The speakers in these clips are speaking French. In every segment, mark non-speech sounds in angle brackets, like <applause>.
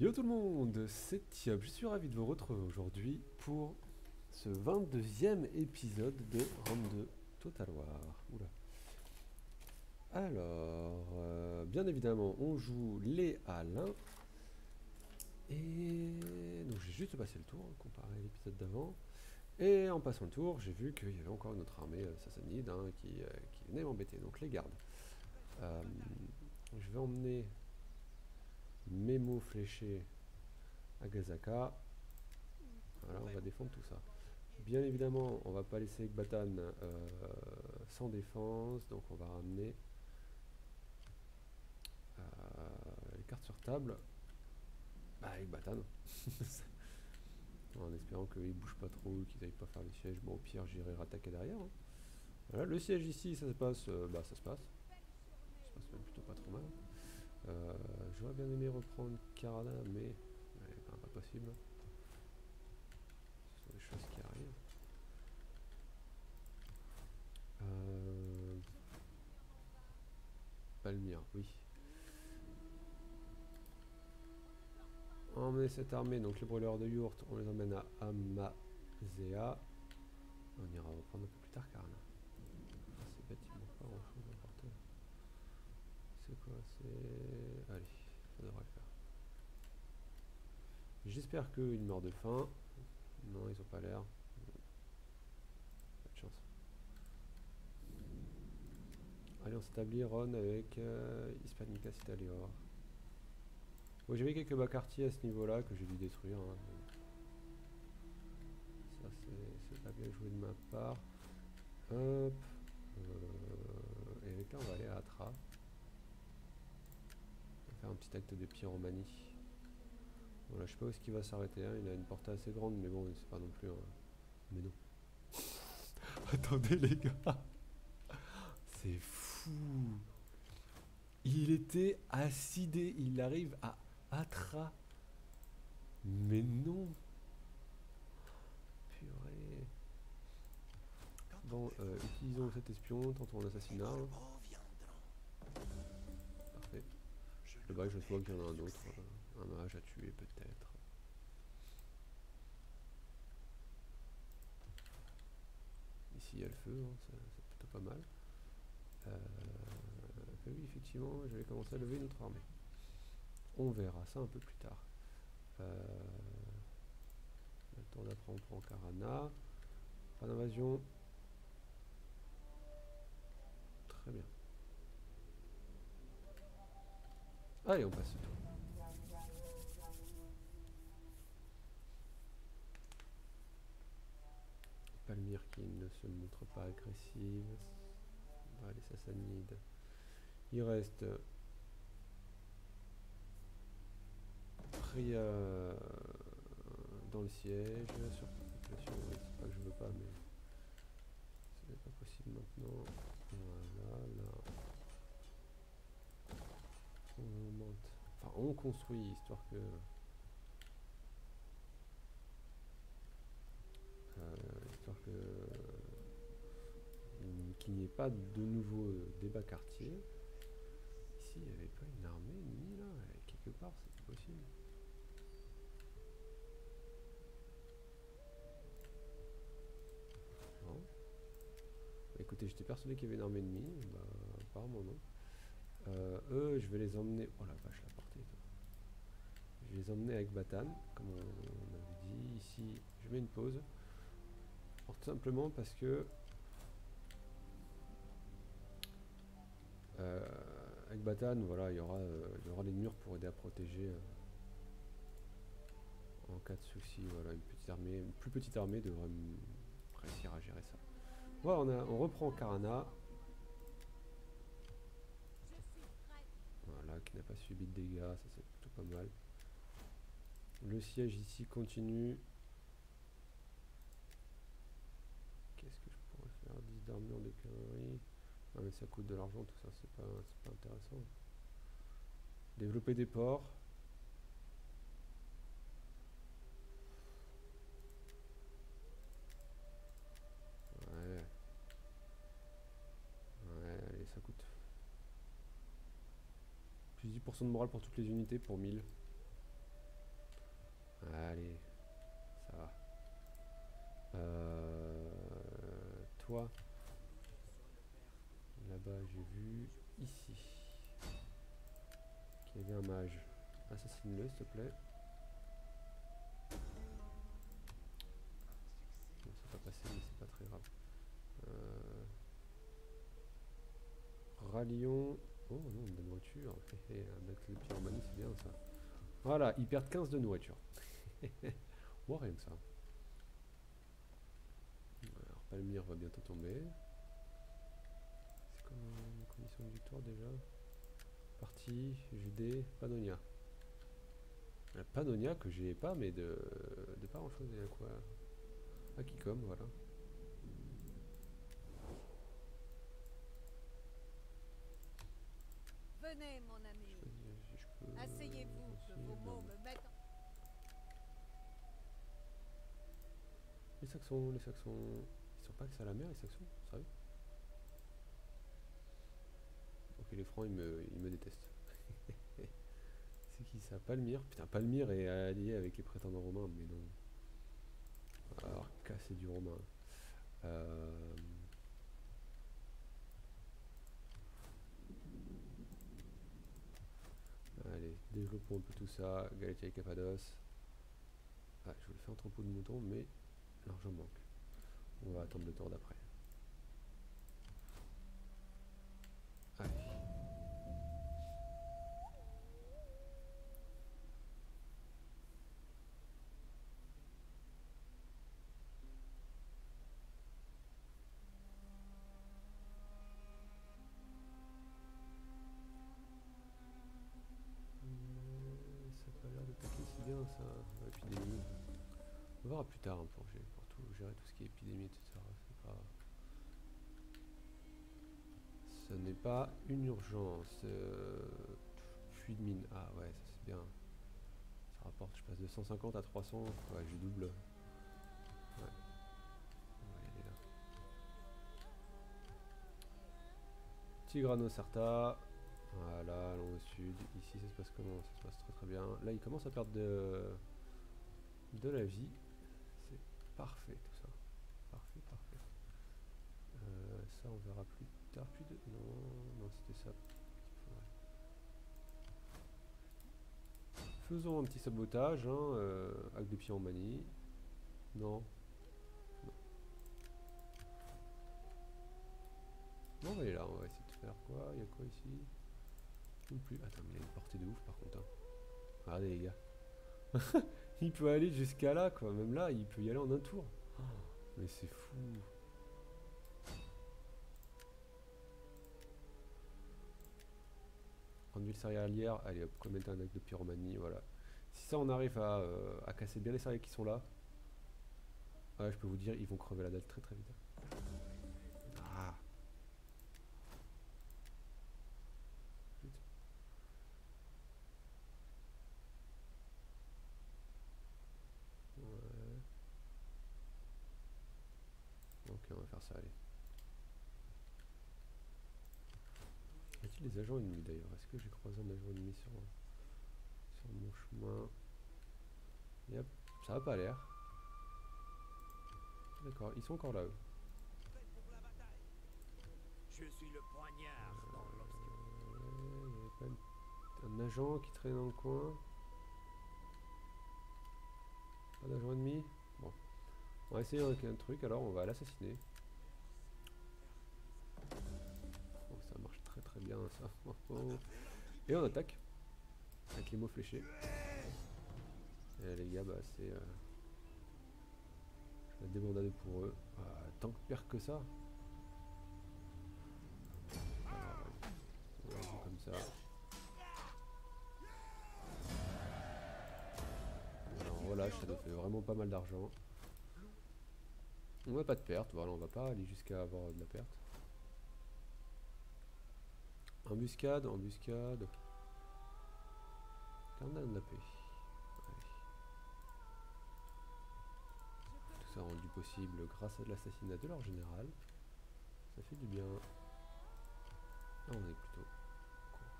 Yo tout le monde, c'est Tiop, je suis ravi de vous retrouver aujourd'hui pour ce 22e épisode de Round 2 Total War. Oula. Alors, euh, bien évidemment, on joue les Alain. Et donc j'ai juste passé le tour, comparé à l'épisode d'avant. Et en passant le tour, j'ai vu qu'il y avait encore une autre armée sassanide qui, euh, qui venait m'embêter, donc les gardes. Euh, je vais emmener mes mots fléchés à Gazaka. Voilà, on va défendre tout ça. Bien évidemment, on va pas laisser Ekbatan euh, sans défense, donc on va ramener euh, les cartes sur table. Bah, Ekbatan. <laughs> en espérant qu'ils bougent pas trop, qu'ils n'aillent pas faire les sièges. Bon, au pire, j'irai rattaquer derrière. hein. Voilà, le siège ici, ça se passe, euh, bah ça se passe. Ça se passe même plutôt pas trop mal. Euh, J'aurais bien aimé reprendre Karana, mais pas possible. Ce sont des choses qui arrivent. Euh... Palmyre, oui. Emmener cette armée, donc les brûleurs de Yurt, on les emmène à Amazea. On ira reprendre un peu plus tard Karana. Ah, C'est bête, il manque pas grand chose à porter. C'est quoi C'est. Allez, ça devrait le faire. J'espère qu'ils meurent de faim. Non, ils ont pas l'air. Pas de chance. Allez, on s'établit Ron avec euh, Hispanica Citalior. Bon, j'avais quelques bas quartiers à ce niveau-là que j'ai dû détruire. hein, Ça, c'est c'est pas bien joué de ma part. Hop. Euh, et avec là, on va aller à Atra. On va faire un petit acte de pyromanie. Voilà, je sais pas où est-ce qu'il va s'arrêter. hein, Il a une portée assez grande, mais bon, c'est pas non plus. Mais non. <laughs> Attendez les gars. C'est fou. Il était acidé. Il arrive à Atra. Mais non. Purée. Bon, euh, utilisons cet espion, tentons l'assassinat. Parfait. Le bail, je vois qu'il y en a un autre. Un mage à tuer peut-être. Ici, il y a le feu, hein, c'est plutôt pas mal. Euh, oui, effectivement, je vais commencer à lever notre armée. On verra ça un peu plus tard. Euh, le tour d'après, on prend Karana. Pas d'invasion. Très bien. Allez, on passe Palmyre qui ne se montre pas agressive. Les Sassanides. Il reste pris euh, dans le siège, sur population, c'est pas que je veux pas, mais ce n'est pas possible maintenant. Voilà, là. On augmente. Enfin, on construit histoire que. euh, histoire que. euh, qu'il n'y ait pas de nouveaux euh, débats quartiers. Ici, il n'y avait pas une armée ennemie là Quelque part, c'est possible. Non. Bah, écoutez, j'étais persuadé qu'il y avait une armée ennemie. Bah, apparemment non. Euh, eux, je vais les emmener. Oh la vache, la portée. Je vais les emmener avec Batan, comme on, avait dit. Ici, je mets une pause. Tout simplement parce que avec Batan, voilà, il y aura, euh, il y aura les murs pour aider à protéger euh, en cas de souci. Voilà, une petite armée, une plus petite armée devrait réussir à gérer ça. Voilà, on reprend Karana, voilà, qui n'a pas subi de dégâts, ça c'est plutôt pas mal. Le siège ici continue. Qu'est-ce que je pourrais faire? 10 d'armure de cavalerie. Ah mais ça coûte de l'argent tout ça, c'est pas, pas intéressant. Développer des ports. Ouais. Ouais, allez, ça coûte. Plus 10% de morale pour toutes les unités pour 1000. Allez, ça va. Euh, toi, là-bas j'ai ici qu'il y avait un mage. Assassine-le s'il te plaît. Bon, ça va passer mais c'est pas très grave. Euh, Rallions. Oh non, de la nourriture. Avec le pyromanie, c'est bien ça. Voilà, ils perdent 15 de nourriture. bon, <laughs> rien que ça. Alors, Palmyre va bientôt tomber. C'est conditions de victoire déjà Partie, Judée, Pannonia. La Pannonia que j'ai pas, mais de, de pas grand chose. Il y a quoi? Akicom, voilà. Venez, mon ami. Si peux- Asseyez-vous, que vos mots me mettent en... Les Saxons, les Saxons. Ils sont pas que ça à la mer, les Saxons Sérieux Les Francs, ils me, ils me détestent. <laughs> C'est qui ça? Palmyre? Putain, Palmyre est allié avec les prétendants romains, mais non. Alors, casser du romain. Euh... Allez, développons un peu tout ça. Galatia et Cappadoce. Ah, je voulais faire un troupeau de moutons, mais l'argent manque. On va attendre le tour d'après. Allez. Euh, Ça a pas l'air de taquer si bien ça, l'épidémie. On verra plus tard hein, pour, tout, gérer tout ce qui est épidémie, etc. Pas... Ce n'est pas une urgence. Euh, puits de mine. Ah ouais, ça c'est bien. Ça rapporte, je passe de 150 à 300. Ouais, je double. Ouais. On va. Tigrano Sarta. Voilà, allons au sud. Ici, ça se passe comment? Ça se passe très très bien. Là, il commence à perdre de, de la vie. Parfait tout ça. Parfait, parfait. Euh, ça, on verra plus tard. Plus de... Non, non, c'était ça. Faisons un petit sabotage. Hein, euh, avec des pieds en manie. Non. Non. Non, on va aller là. On va essayer de faire quoi? Il y a quoi ici? Non plus. Attends, mais il a une portée de ouf par contre. hein. Regardez les gars. <laughs> il peut aller jusqu'à là quoi. Même là, il peut y aller en un tour. Oh, mais c'est fou. Prendre l'huile céréalière. Allez hop, commettre un acte de pyromanie. Voilà. Si ça, on arrive à, euh, casser bien les céréales qui sont là. Je peux vous dire, ils vont crever la dalle très très vite. Ah. Vite. Ouais. Ok, on va faire ça, allez. Y a-t-il des agents ennemis d'ailleurs Est-ce que j'ai croisé un agent ennemi sur, sur mon chemin? Yep, ça a pas l'air. D'accord, ils sont encore là eux. Je suis le poignard dans l'obscurité. Euh, Il y avait pas une- un agent qui traînait dans le coin. Pas d'agent ennemi? Bon. On va essayer un, un truc, alors on va l'assassiner. Oh, ça marche très très bien ça. Oh, oh. Et on attaque. Avec les mots fléchés. Les gars, bah c'est... Euh, débandade pour eux. Ah, tant que pire que ça. Va jouer comme ça. On relâche, ça nous fait vraiment pas mal d'argent. On n'a pas de perte, voilà, on va pas aller jusqu'à avoir de la perte. Embuscade, embuscade. Carnal la paix. Tout ça rendu possible grâce à l'assassinat de leur général. Ça fait du bien. Là, on est plutôt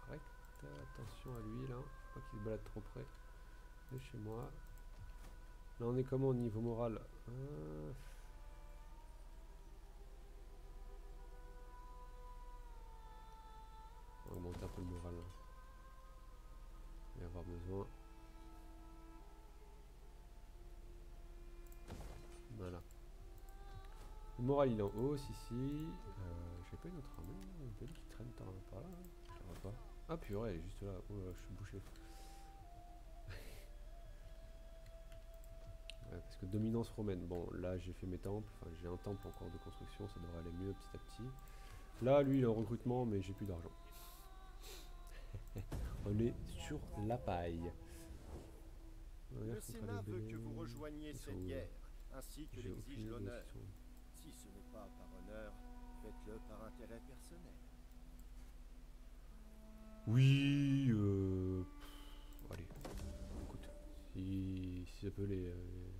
correct. Attention à lui là. Faut pas qu'il se balade trop près de chez moi. Là, on est comment au niveau moral? On va augmenter un peu le moral. On va avoir besoin. Voilà. Le moral il est en hausse ici. Euh, J'ai pas une autre armée. Une belle qui traîne par là. hein. Je la vois pas. Ah purée, elle est juste là. Oh je suis bouché. <laughs> Parce que dominance romaine. Bon, là j'ai fait mes temples. Enfin, j'ai un temple encore de construction. Ça devrait aller mieux petit à petit. Là, lui, il est en recrutement, mais j'ai plus d'argent. On est sur la paille. Le Sénat veut que vous rejoigniez cette là guerre, ainsi que l'exige l'honneur. Si ce n'est pas par honneur, faites-le par intérêt personnel. Oui, euh... pff, allez, écoute, si, si ça peut les... euh,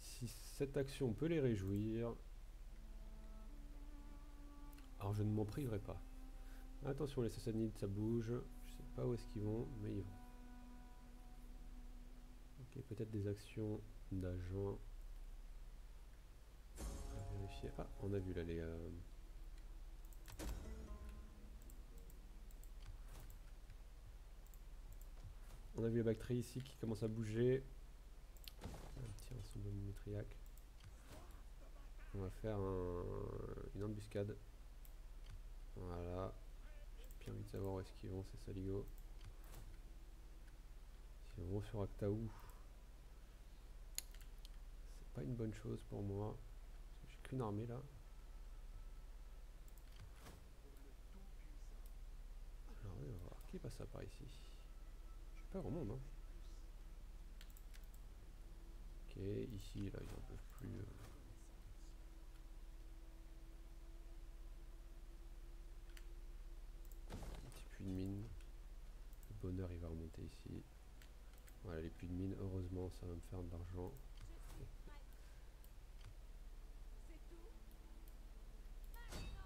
si cette action peut les réjouir, alors je ne m'en priverai pas. Attention, les Sassanides, ça bouge, je sais pas où est-ce qu'ils vont, mais ils vont. Ok, peut-être des actions d'agents. Ah, on a vu là les... euh, On a vu la bactérie ici qui commence à bouger. De métriaque. On va faire un- une embuscade. Voilà. J'ai bien envie de savoir où est-ce qu'ils vont ces saligots. S'ils vont sur Actaou. C'est pas une bonne chose pour moi. J'ai qu'une armée là. Alors on va voir qui passe ça par ici? J'ai pas grand monde hein. Ok, ici là ils en peuvent plus. Un petit de mine. Le bonheur il va remonter ici. Voilà les puits de mine, heureusement ça va me faire de l'argent.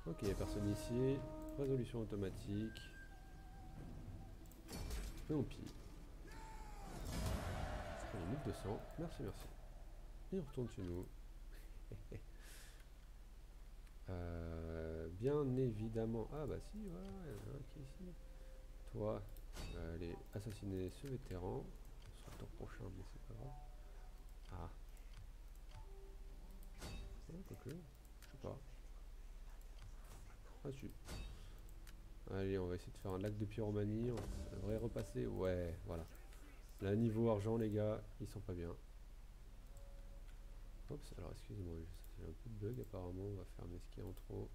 Ok, personne ici. Résolution automatique. Et on pille. Allez, 1200. Merci, merci. Et on retourne chez nous. <laughs> Euh, bien évidemment. Ah bah si, un qui est ici. Toi, tu vas aller assassiner ce vétéran. Le tour prochain, mais c'est pas grave. Ah. Ouais, quoique, je sais pas. Ah, tu. Allez, on va essayer de faire un lac de pyromanie. on- devrait repasser. Ouais, voilà. Là, niveau argent, les gars, ils sont pas bien. Oups, alors excusez-moi, j'ai un peu de bug apparemment. On va fermer ce qui est en trop.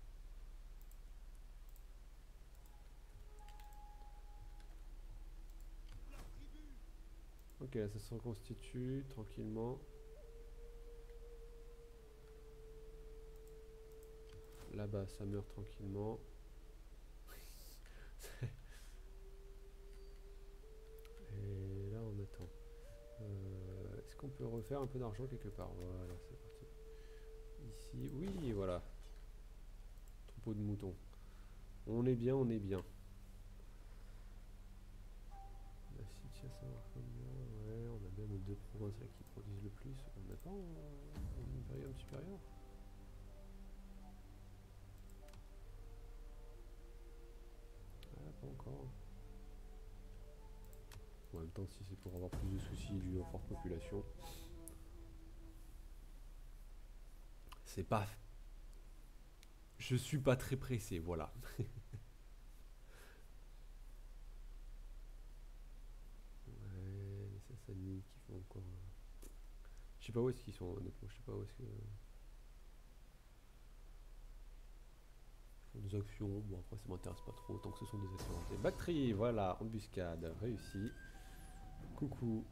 Ok, là, ça se reconstitue tranquillement. Là-bas, ça meurt tranquillement. <laughs> Et là, on attend. Euh, Est-ce qu'on peut refaire un peu d'argent quelque part? Voilà. Oui, voilà. Troupeau de moutons. On est bien, on est bien. La City, à savoir combien Ouais, on a nos deux provinces qui produisent le plus. On n'a pas en impérium supérieur Ah, pas encore. En même temps, si c'est pour avoir plus de soucis dû aux fortes populations, c'est pas. Je suis pas très pressé, voilà. <laughs> ouais, les Sassanides qui font encore. Je sais pas où est-ce qu'ils sont, honnêtement. Je sais pas où est-ce que. Des actions. Bon, après, ça m'intéresse pas trop, tant que ce sont des actions. Bactrie, voilà, embuscade, réussi. Coucou.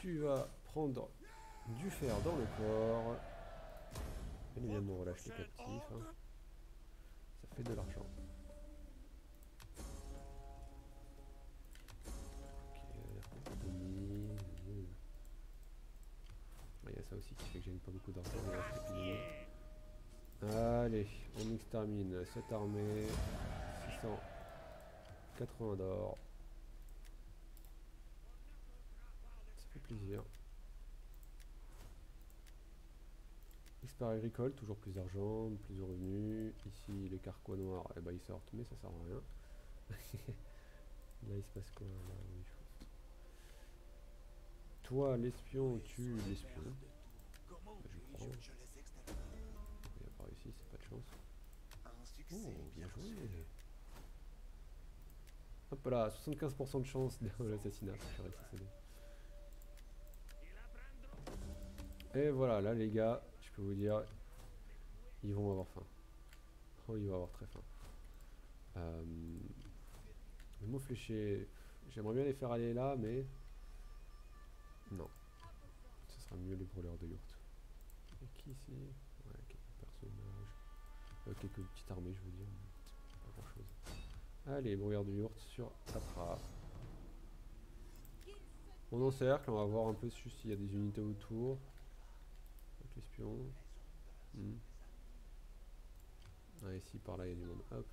Tu vas prendre du fer dans le port. Bien évidemment, on relâche les captifs. hein. Ça fait de l'argent. Il y a ça aussi qui fait que j'ai pas beaucoup d'argent. Allez, on extermine cette armée. 680 d'or. plaisir. Expert agricole, toujours plus d'argent, plus de revenus. Ici, les carquois noirs, eh ben, ils sortent, mais ça sert à rien. <laughs> là, il se passe quoi là, oui. Toi, l'espion, tu l'espion. Je prends. Il a pas réussi, c'est pas de chance. Oh, bien joué. Hop là, 75% de chance de l'assassinat. Et voilà, là les gars, peux vous dire, ils vont avoir faim. Oh, ils vont avoir très faim. Euh, le mot fléché, j'aimerais bien les faire aller là, mais non. Ce sera mieux les brûleurs de yurt. Et qui ici Ouais, quelques personnages. Euh, quelques petites armées, je veux dire. Pas grand chose. Allez, brûleurs de yurt sur Atra. On encercle, on va voir un peu s'il y a des unités autour. Avec l'espion. Hmm. Ah, ici, par là, il y a du monde. Hop.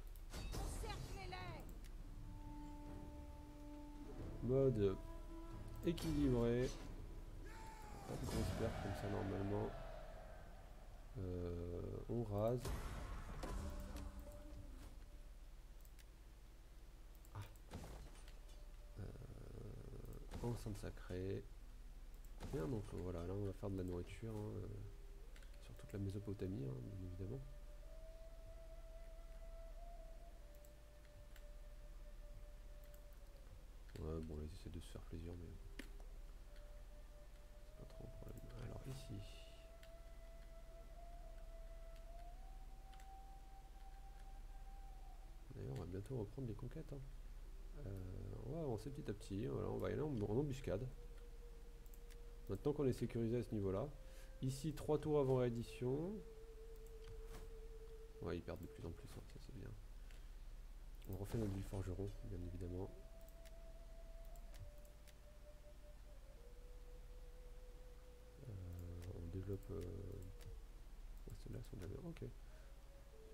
Mode équilibré. Pas de grosse comme ça normalement. Euh, on rase. Ah. Euh, enceinte sacrée. Bien donc voilà, là on va faire de la nourriture. hein, euh, la Mésopotamie, hein, bien évidemment. Ouais, bon, ils essaient de se faire plaisir, mais c'est pas trop un problème. Alors ici, d'ailleurs, on va bientôt reprendre les conquêtes. hein. Euh, on va avancer petit à petit. Voilà, on va aller en embuscade. Maintenant qu'on est sécurisé à ce niveau-là. Ici, trois tours avant réédition. Ouais, ils perdent de plus en plus, hein, ça c'est bien. On refait notre ville forgeron, bien évidemment. Euh, on développe. Euh... ouais, Celles-là sont bien. Ok.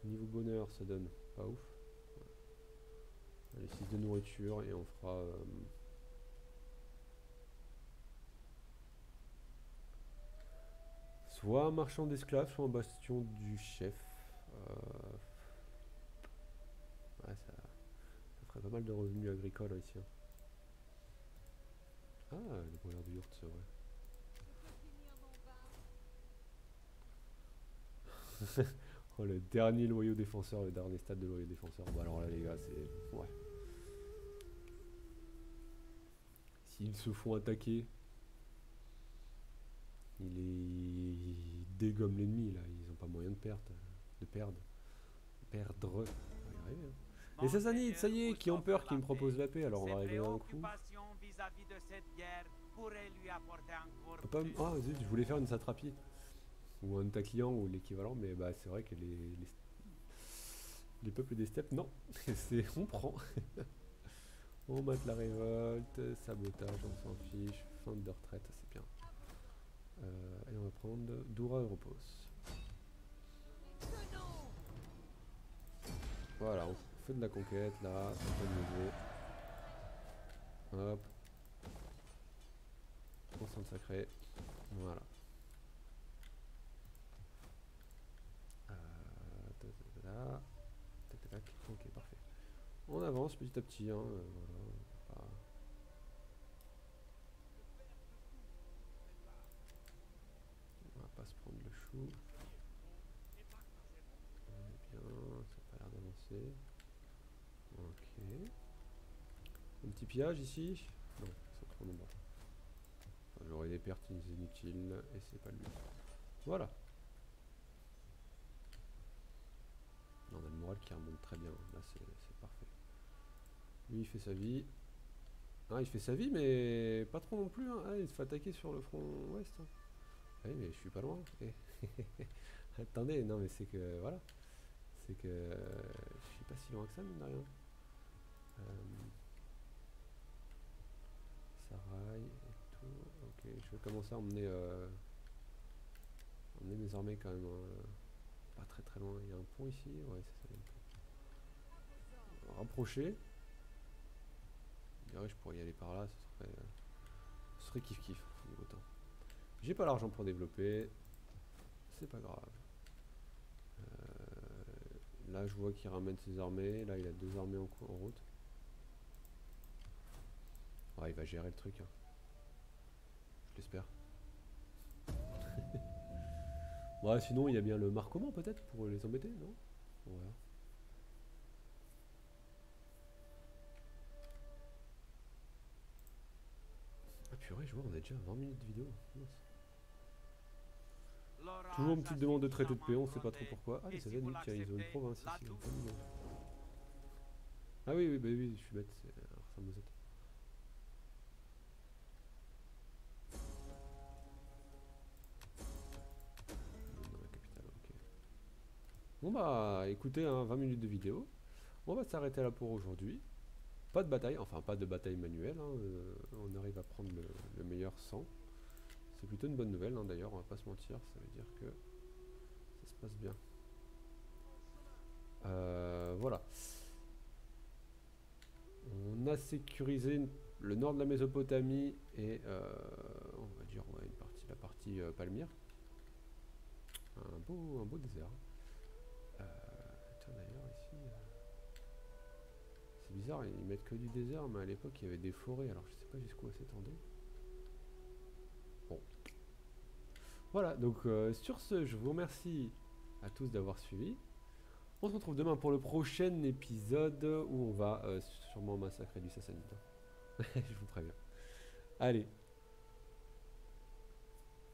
Niveau bonheur, ça donne pas ouf. Allez, 6 de nourriture et on fera. euh, Soit marchand d'esclaves, soit un bastion du chef. Euh, Ouais, ça, ça ferait pas mal de revenus agricoles ici. hein. Ah, le brûleur du yurt, c'est vrai. <laughs> Oh, le dernier loyau défenseur, le dernier stade de loyau défenseur. Bon, alors là, les gars, c'est. Ouais. S'ils se font attaquer, il est. Dégomme l'ennemi, là. Ils ont pas moyen de perdre. De perdre. Perdre. Hein. Les Sassanides, ça y est, qui ont peur, qui me proposent la paix, alors on va régler un coup. préoccupations vis-à-vis de cette guerre pourraient lui apporter encore Ah, Ah, zut, je voulais faire une satrapie. Ou un taclian ou l'équivalent, mais bah c'est vrai que les, les, les peuples des steppes, non. <laughs> C'est on prend. <laughs> on mate la révolte, sabotage, on s'en fiche, fin de retraite, c'est bien. Euh, et on va prendre Doura Europos. Voilà, on fait de la conquête là, pas de Hop. Enceinte sacrée. Voilà. Euh. Ok, parfait. On avance petit à petit. Hein, euh. Pas- On va pas se prendre le chou. On est bien, ça n'a Ok. Un petit pillage ici? Non, sont trop nombreux. J'aurai des pertes inutiles et c'est pas le but. Voilà. On a le moral qui remonte très bien. Là, c'est c'est parfait. Lui, il fait sa vie. Ah, il fait sa vie, mais pas trop non plus. hein. Ah, il se fait attaquer sur le front ouest. hein. Ah Oui, mais je suis pas loin. Eh. <laughs> Attendez, non, mais c'est que. Voilà. Que. euh, je suis pas si loin que ça, mine de rien. Euh, Sarai et tout. Ok, je vais commencer à emmener. euh, emmener mes armées quand même. hein, Pas très très loin. Il y a un pont ici Ouais, c'est ça. Rapprocher. Je je pourrais y aller par là, ce serait. euh, ce serait kiff kiff. niveau temps. J'ai pas l'argent pour développer. C'est pas grave. Là, je vois qu'il ramène ses armées. Là, il a deux armées en, route. Il va gérer le truc. hein. Je l'espère. <laughs> ouais, sinon, il y a bien le marquement peut-être pour les embêter, non? Ah purée, je vois, on a déjà 20 minutes de vidéo. Toujours une petite demande de traité de paix, on sait pas trop pourquoi. Ah, les Sassanides, tiens, ils ont une province ici. Ah oui, oui, bah oui, je suis bête, c'est euh, ok. Bon bah, écoutez, hein, 20 minutes de vidéo. On va s'arrêter là pour aujourd'hui. Pas de bataille, enfin pas de bataille manuelle, hein, euh, on arrive à prendre le, le meilleur sang. C'est plutôt une bonne nouvelle hein, d'ailleurs, on va pas se mentir, ça veut dire que ça se passe bien. Euh, voilà. On a sécurisé le nord de la Mésopotamie et euh, on va dire une partie, la partie euh, Palmyre. Un beau, un beau désert. Tiens d'ailleurs ici. c'est bizarre, ils mettent que du désert, mais à l'époque il y avait des forêts, alors je sais pas jusqu'où elles s'étendaient. Bon. Voilà, donc euh, sur ce, je vous remercie à tous d'avoir suivi. On se retrouve demain pour le prochain épisode où on va euh, sûrement massacrer du Sassanide. <laughs> je vous préviens. Allez.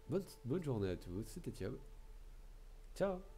Bonne, bonne journée à tous, c'était Thiob. Ciao